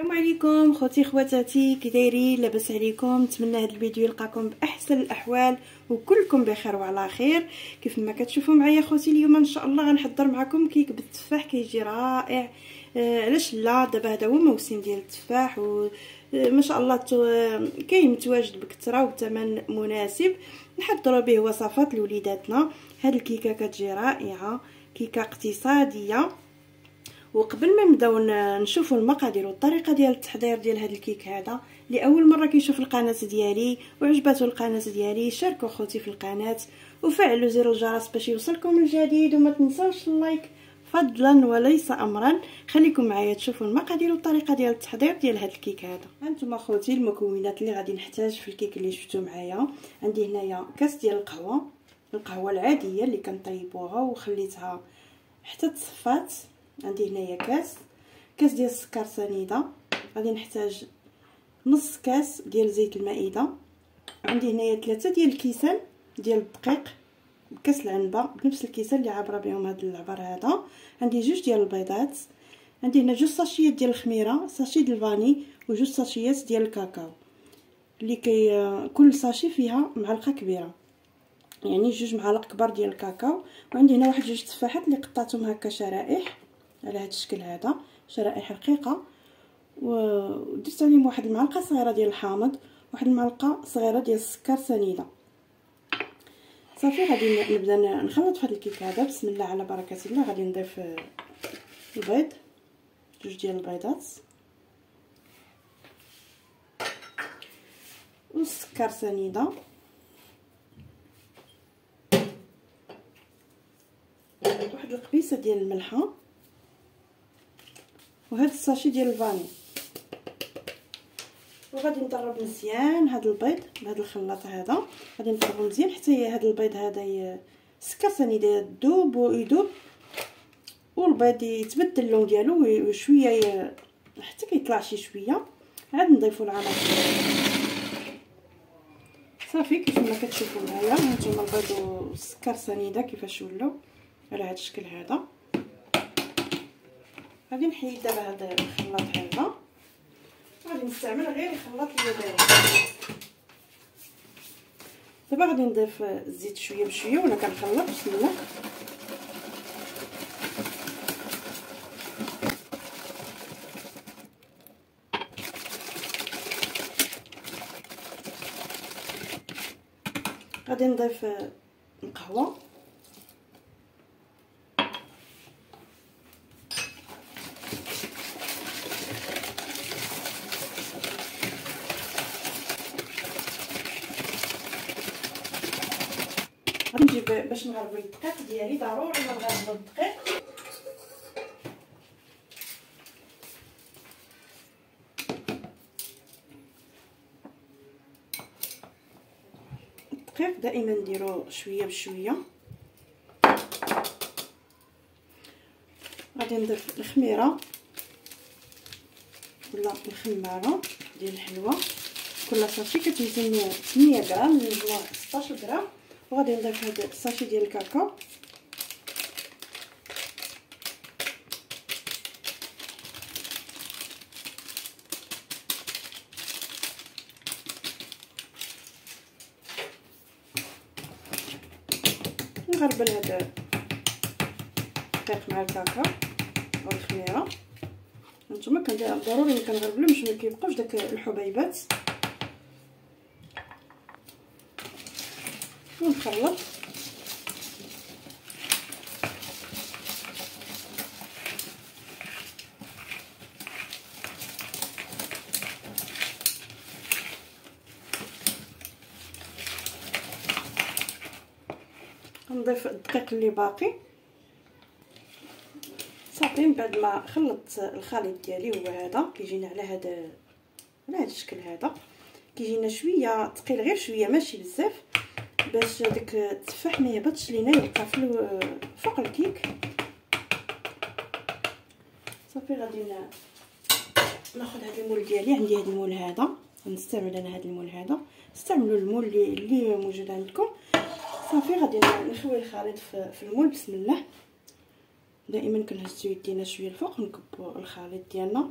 السلام عليكم خوتي خواتاتي كي دايرين لاباس عليكم. نتمنى هذا الفيديو يلقاكم بأحسن الأحوال وكلكم بخير وعلى خير. كيف ما كتشوفوا معايا خوتي اليوم إن شاء الله غنحضر معكم كيك بالتفاح كيجي رائع. آه علاش لا؟ دابا هذا هو موسم ديال التفاح و آه شاء الله كاين متواجد بكثرة وبثمن مناسب. نحضروا به وصفات لوليداتنا. هاد الكيكة كتجي رائعة كيكة اقتصادية. وقبل ما نبداو نشوفوا المقادير والطريقة ديال التحضير ديال هذا الكيك هذا لأول مرة كيشوف القناة ديالي وعجبته القناة ديالي شاركوا خوتي في القناة وفعلوا زر الجرس باش يوصلكم الجديد وما تنساوش ال like. فضلا وليس امرا. خليكم معايا تشوفوا المقادير والطريقة ديال التحضير ديال هذا الكيك هذا. هانتوما خوتي المكونات اللي غادي نحتاج في الكيك اللي شفتوا معايا عندي هنايا كاس ديال القهوة القهوة العادية اللي كنطيبوها وخليتها حتى تصفات. عندي هنايا كاس. كاس ديال السكر سنيدة. غادي نحتاج نص كاس ديال زيت المائدة. عندي هنايا ثلاثة ديال الكيسان ديال الدقيق. بكاس العنبة. بنفس الكيسان اللي عابره بهم هذا العبر هذا. عندي جوج ديال البيضات. عندي هنا جوج ساشيات ديال الخميرة sachet ديال ال vanille وجوج ساشيات ديال الكاكاو. اللي كي كل sachet فيها معلقة كبيرة. يعني جوج معالق كبار ديال الكاكاو. وعندي هنا واحد جوج تفاحات اللي قطعتهم هكا شرائح. على هذا الشكل هذا شرائح رقيقة. ودرت عليهم واحد المعلقة صغيرة ديال الحامض واحد المعلقة صغيرة ديال السكر سنيدة. صافي غادي نبدأ نخلط في هذا الكيك هذا. بسم الله على بركة الله. غادي نضيف البيض جوج ديال البيضات. والسكر سنيدة. واحد القبيصة ديال الملحة. وهذا الساشي ديال الفاني. وغادي نضرب مزيان هذا البيض بهذا الخلاط هذا. غادي نضربو مزيان حتى هذا البيض هذا السكر ثاني يذوب ويذوب والبيض يتبدل اللون ديالو وشوية حتى كيطلع شي شوية. عاد نضيفو العناصر صافي كيف ما كتشوفوا معايا هانتوما البيض والسكر سنيده كيفاش ولاو على هذا الشكل هذا. غادي نحيد دابا هذا الخلاط هذا غادي نستعمل غير الخلاط اللي داير. دابا غادي نضيف الزيت شوية بشوية وأنا كنخلط. بسم الله. غادي نضيف القهوة غادي نجيب باش نغربل الدقيق ديالي ضروري نغربل الدقيق الدقيق دائما نديرو شوية بشوية. غادي نضيف الخميرة ولا الخمارة ديال الحلوة. كل ساشي كتوزن 8 غرام من مجموع 16 غرام. وغادي نضيف هذا الساشي ديال الكاكاو نغربل هذا الدقيق مع الكاكاو والخميره نتوما كندير ضروري ملي كنغربلو باش ما كيبقاوش داك الحبيبات. ونخلط. نضيف الدقيق اللي باقي. صافي من بعد ما خلطت الخليط ديالي هو هذا كيجينا على هذا على هذا الشكل هذا. كيجينا شوية ثقيل غير شوية ماشي بزاف. باش هذيك التفاح ما يهبطش لينا يبقى فوق الكيك. صافي غادي ناخذ هذا المول ديالي عندي هذا المول هذا نستعمل أنا هذا المول هذا. استعملوا المول اللي اللي موجود عندكم. صافي غادي نخوي الخليط في المول بسم الله. دائما كنهزو يدينا شوية الفوق نكبو الخليط ديالنا.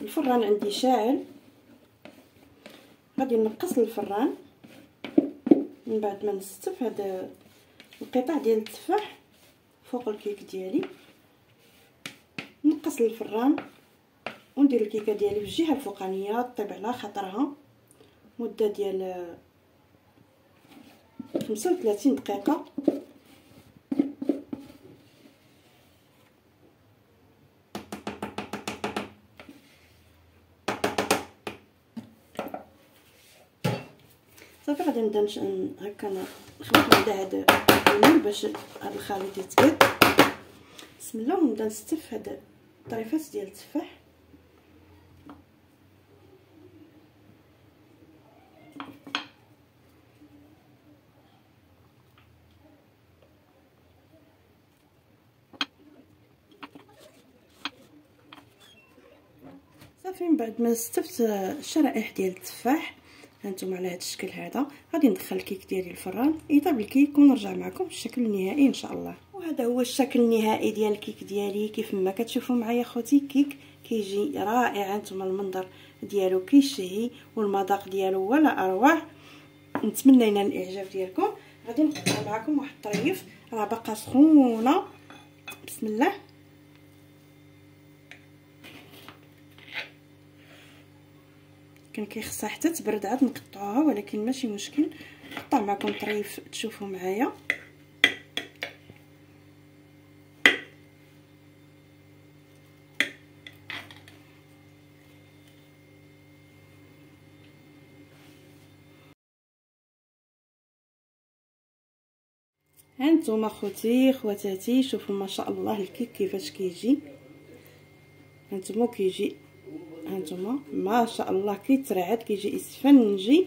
الفران عندي شاعل. غادي نقص الفران. من بعد ما نستف هاد القطع ديال التفاح فوق الكيك ديالي. نقص الفران. وندير الكيكة ديالي في الجهه الفوقانية طيب على خاطرها. مدة ديال 35 دقيقة. صافي غادي نبدا هكا نخلط نبدا هاد المول باش هاد الخليط يتقاد بسم الله ونبدا نستف هاد الطريفات ديال التفاح. صافي من بعد ما استفت الشرائح ديال التفاح هانتوما على هذا الشكل هذا. غادي ندخل الكيك ديالي الفران. يطيب الكيك ونرجع معكم بالشكل النهائي إن شاء الله. وهذا هو الشكل النهائي ديال الكيك ديالي. كيف ما كتشوفوا معايا خوتي كيك كيجي رائع. هانتوما المنظر ديالو كيشهي والمذاق ديالو ولا أروع. نتمنى ينال الإعجاب ديالكم. غادي نقطع معكم واحد الطريف. راه باقا سخونة. بسم الله. كان كيخصها حتى تبرد عاد نقطعوها ولكن ماشي مشكل. نقطع معكم طريف تشوفوا معايا. هانتوما خوتي خواتاتي شوفوا ما شاء الله الكيك كيفاش كيجي. هانتوما كيجي. هانتوما ما شاء الله كيترعد كيجي اسفنجي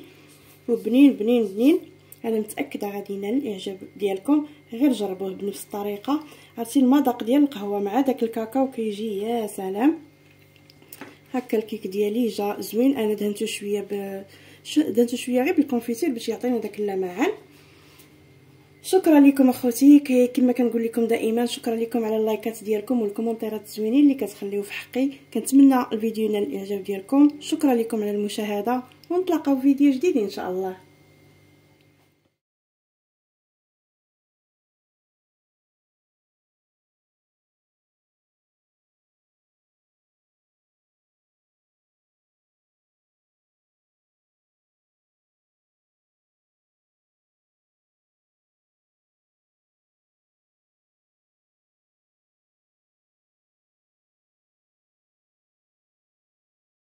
وبنين بنين بنين. أنا متأكدة غادي ينال الإعجاب ديالكم غير جربوه بنفس الطريقة. عرفتي المذاق ديال القهوة مع داك الكاكاو كيجي يا سلام. هكا الكيك ديالي جا زوين. أنا دهنتو شوية ب دهنتو شوية غير بال confiture باش يعطينا داك اللمعان. شكرا لكم اخوتي. كما كنقول لكم دائما شكرا لكم على اللايكات ديالكم والكومونتيرات الزوينين اللي كتخليو في حقي. كنتمنى الفيديو ينال الاعجاب ديالكم. شكرا لكم على المشاهدة. ونتلاقاو في فيديو جديد إن شاء الله.